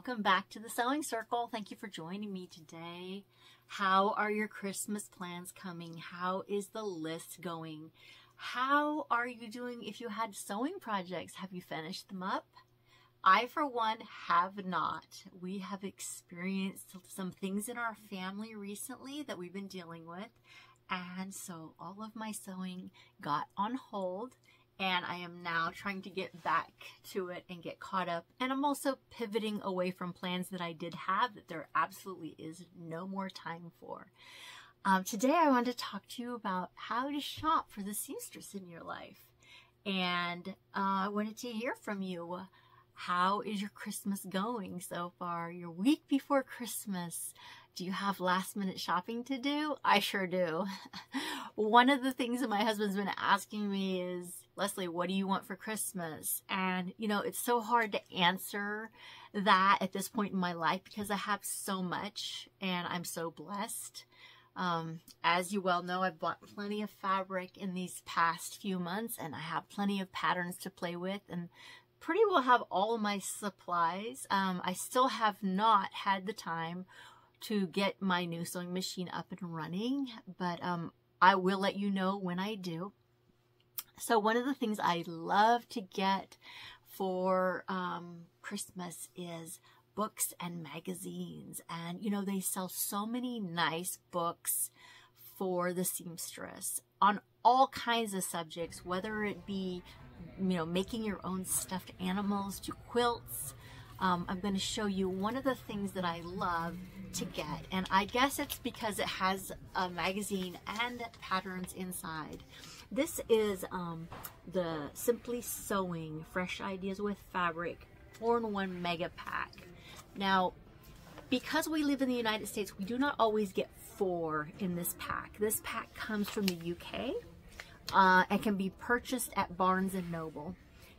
Welcome back to the Sewing Circle. Thank you for joining me today. How are your Christmas plans coming? How is the list going? How are you doing if you had sewing projects? Have you finished them up? I, for one, have not. We have experienced some things in our family recently that we've been dealing with. And so all of my sewing got on hold and I am now trying to get back to it and get caught up. And I'm also pivoting away from plans that I did have that there absolutely is no more time for. Um, today I want to talk to you about how to shop for the seamstress in your life. And uh, I wanted to hear from you. How is your Christmas going so far? Your week before Christmas? Do you have last minute shopping to do? I sure do. One of the things that my husband's been asking me is, Leslie, what do you want for Christmas? And, you know, it's so hard to answer that at this point in my life because I have so much and I'm so blessed. Um, as you well know, I've bought plenty of fabric in these past few months and I have plenty of patterns to play with and pretty well have all my supplies. Um, I still have not had the time to get my new sewing machine up and running, but um, I will let you know when I do. So one of the things I love to get for um, Christmas is books and magazines. And, you know, they sell so many nice books for the seamstress on all kinds of subjects, whether it be, you know, making your own stuffed animals to quilts, um, I'm going to show you one of the things that I love to get. And I guess it's because it has a magazine and patterns inside. This is um, the Simply Sewing Fresh Ideas with Fabric 4-in-1 Mega Pack. Now, because we live in the United States, we do not always get four in this pack. This pack comes from the UK uh, and can be purchased at Barnes & Noble.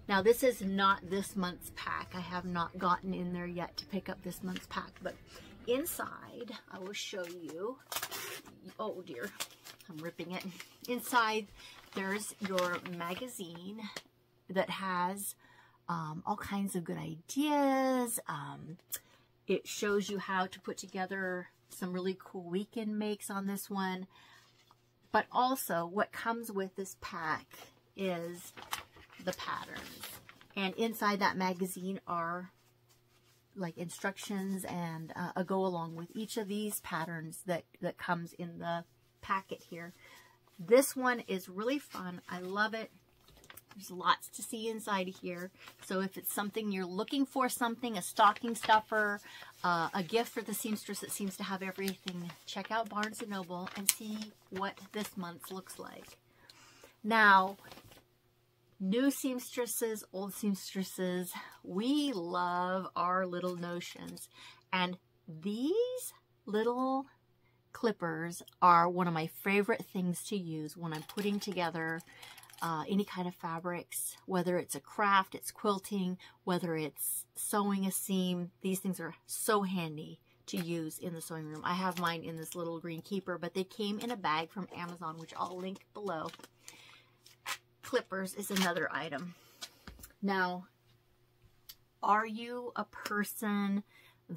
Now this is not this month's pack. I have not gotten in there yet to pick up this month's pack, but inside, I will show you, oh dear, I'm ripping it. Inside, there's your magazine that has um, all kinds of good ideas. Um, it shows you how to put together some really cool weekend makes on this one. But also, what comes with this pack is the patterns. And inside that magazine are like instructions and uh, a go along with each of these patterns that, that comes in the packet here. This one is really fun. I love it. There's lots to see inside here. So if it's something you're looking for something, a stocking stuffer, uh, a gift for the seamstress that seems to have everything, check out Barnes & Noble and see what this month looks like. Now, new seamstresses, old seamstresses, we love our little notions. And these little clippers are one of my favorite things to use when I'm putting together uh, any kind of fabrics, whether it's a craft, it's quilting, whether it's sewing a seam. These things are so handy to use in the sewing room. I have mine in this little green keeper, but they came in a bag from Amazon, which I'll link below clippers is another item. Now, are you a person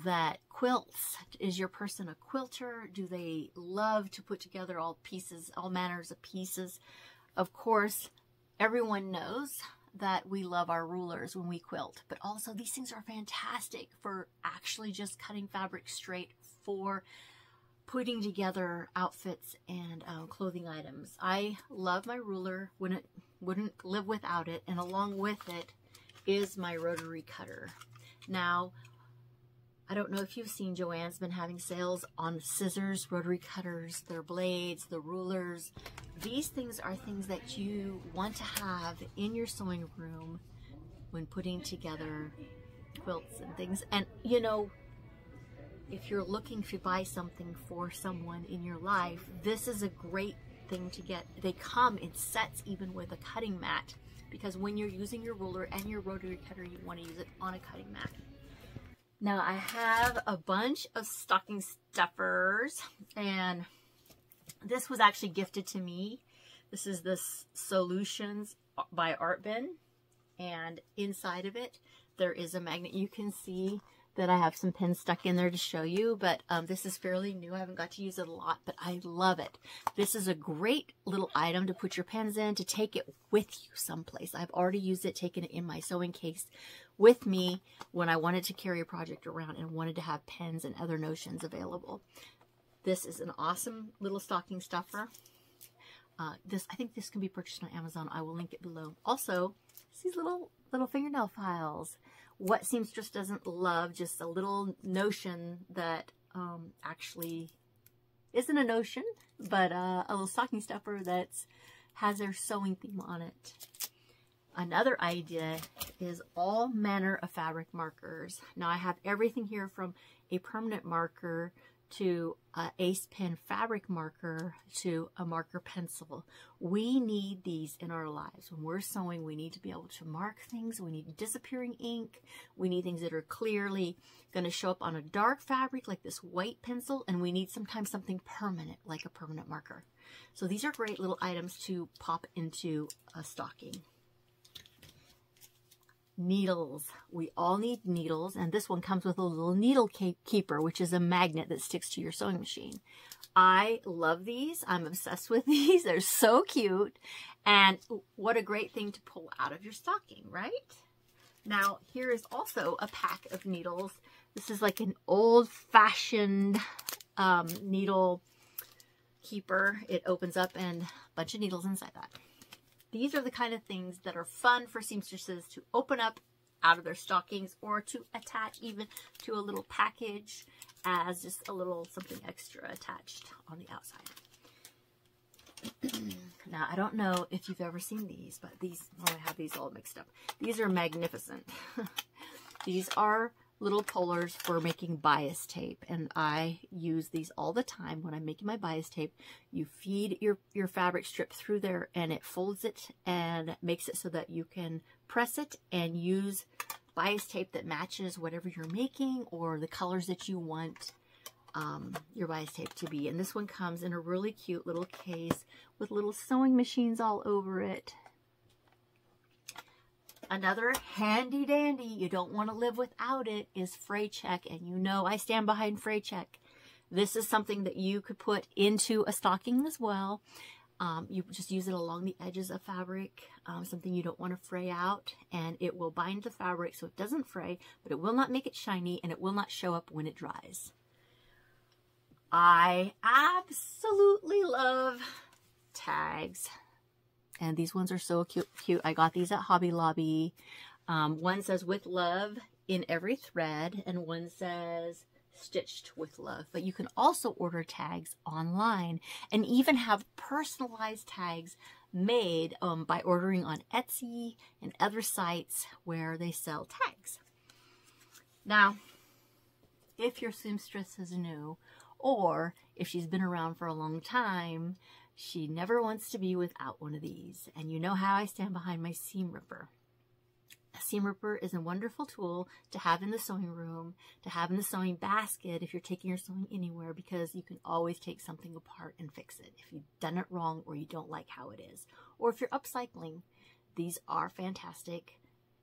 that quilts? Is your person a quilter? Do they love to put together all pieces, all manners of pieces? Of course, everyone knows that we love our rulers when we quilt, but also these things are fantastic for actually just cutting fabric straight for putting together outfits and uh, clothing items. I love my ruler. Wouldn't, wouldn't live without it. And along with it is my rotary cutter. Now, I don't know if you've seen Joann's been having sales on scissors, rotary cutters, their blades, the rulers. These things are things that you want to have in your sewing room when putting together quilts and things. And, you know, if you're looking to buy something for someone in your life, this is a great thing to get. They come in sets even with a cutting mat because when you're using your ruler and your rotary cutter, you want to use it on a cutting mat. Now I have a bunch of stocking stuffers and this was actually gifted to me. This is the Sew-Lutions by ArtBin and inside of it there is a magnet. You can see that I have some pins stuck in there to show you, but um, this is fairly new. I haven't got to use it a lot, but I love it. This is a great little item to put your pens in, to take it with you someplace. I've already used it, taken it in my sewing case with me when I wanted to carry a project around and wanted to have pens and other notions available. This is an awesome little stocking stuffer. Uh, this I think this can be purchased on Amazon. I will link it below. Also, these little little fingernail files what seamstress doesn't love just a little notion that um, actually isn't a notion, but uh, a little stocking stuffer that has their sewing theme on it. Another idea is all manner of fabric markers. Now I have everything here from a permanent marker to a ace pen fabric marker to a marker pencil. We need these in our lives. When we're sewing, we need to be able to mark things. We need disappearing ink. We need things that are clearly going to show up on a dark fabric like this white pencil. And we need sometimes something permanent like a permanent marker. So these are great little items to pop into a stocking needles. We all need needles, and this one comes with a little needle keeper, which is a magnet that sticks to your sewing machine. I love these. I'm obsessed with these. They're so cute, and what a great thing to pull out of your stocking, right? Now, here is also a pack of needles. This is like an old-fashioned um, needle keeper. It opens up and a bunch of needles inside that. These are the kind of things that are fun for seamstresses to open up out of their stockings or to attach even to a little package as just a little something extra attached on the outside. now, I don't know if you've ever seen these, but these, oh, I have these all mixed up. These are magnificent. these are little pullers for making bias tape and I use these all the time when I'm making my bias tape. You feed your, your fabric strip through there and it folds it and makes it so that you can press it and use bias tape that matches whatever you're making or the colors that you want um, your bias tape to be. And this one comes in a really cute little case with little sewing machines all over it Another handy dandy, you don't want to live without it, is Fray Check. And you know I stand behind Fray Check. This is something that you could put into a stocking as well. Um, you just use it along the edges of fabric, um, something you don't want to fray out, and it will bind the fabric so it doesn't fray, but it will not make it shiny, and it will not show up when it dries. I absolutely love tags. And these ones are so cute. cute. I got these at Hobby Lobby. Um, one says with love in every thread and one says stitched with love. But you can also order tags online and even have personalized tags made um, by ordering on Etsy and other sites where they sell tags. Now, if your seamstress is new or if she's been around for a long time, she never wants to be without one of these. And you know how I stand behind my seam ripper. A seam ripper is a wonderful tool to have in the sewing room, to have in the sewing basket if you're taking your sewing anywhere because you can always take something apart and fix it if you've done it wrong or you don't like how it is. Or if you're upcycling, these are fantastic.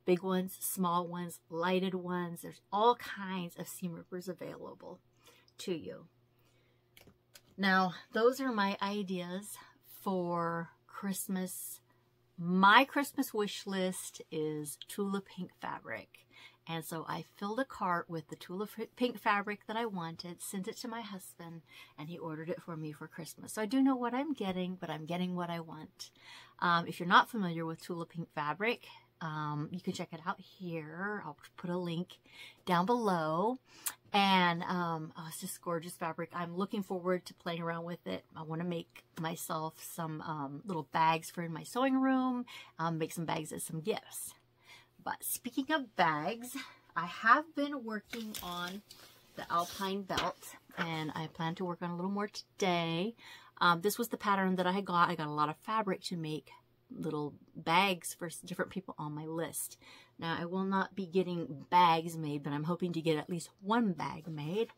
Big ones, small ones, lighted ones. There's all kinds of seam rippers available to you. Now, those are my ideas for Christmas. My Christmas wish list is Tula Pink fabric. And so I filled a cart with the Tula Pink fabric that I wanted, sent it to my husband, and he ordered it for me for Christmas. So I do know what I'm getting, but I'm getting what I want. Um, if you're not familiar with Tula Pink fabric, um, you can check it out here. I'll put a link down below. And um, oh, it's just gorgeous fabric. I'm looking forward to playing around with it. I want to make myself some um, little bags for in my sewing room, um, make some bags as some gifts. But speaking of bags, I have been working on the Alpine belt and I plan to work on a little more today. Um, this was the pattern that I got. I got a lot of fabric to make little bags for different people on my list. Now, I will not be getting bags made, but I'm hoping to get at least one bag made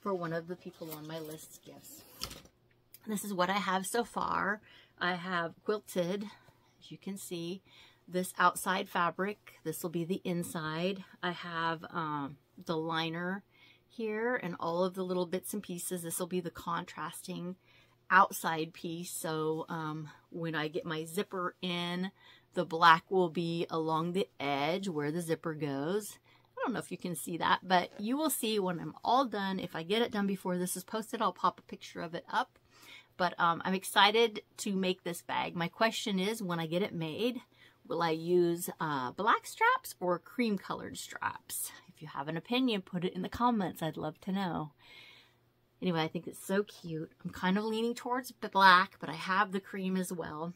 for one of the people on my list's gifts. This is what I have so far. I have quilted, as you can see, this outside fabric. This will be the inside. I have um, the liner here and all of the little bits and pieces. This will be the contrasting outside piece. So um, when I get my zipper in, the black will be along the edge where the zipper goes. I don't know if you can see that, but you will see when I'm all done. If I get it done before this is posted, I'll pop a picture of it up. But um, I'm excited to make this bag. My question is, when I get it made, will I use uh, black straps or cream colored straps? If you have an opinion, put it in the comments. I'd love to know. Anyway, I think it's so cute. I'm kind of leaning towards the black, but I have the cream as well.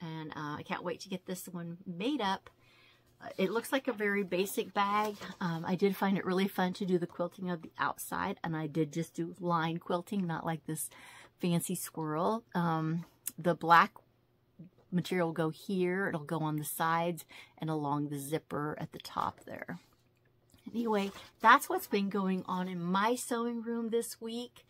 And uh, I can't wait to get this one made up. Uh, it looks like a very basic bag. Um, I did find it really fun to do the quilting of the outside, and I did just do line quilting, not like this fancy squirrel. Um, the black material will go here. It'll go on the sides and along the zipper at the top there. Anyway, that's what's been going on in my sewing room this week.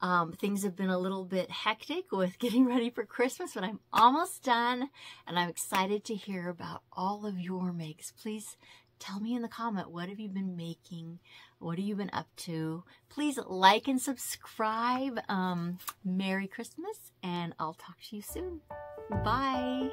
Um, things have been a little bit hectic with getting ready for Christmas, but I'm almost done and I'm excited to hear about all of your makes. Please tell me in the comment, what have you been making? What have you been up to? Please like and subscribe. Um, Merry Christmas and I'll talk to you soon. Bye.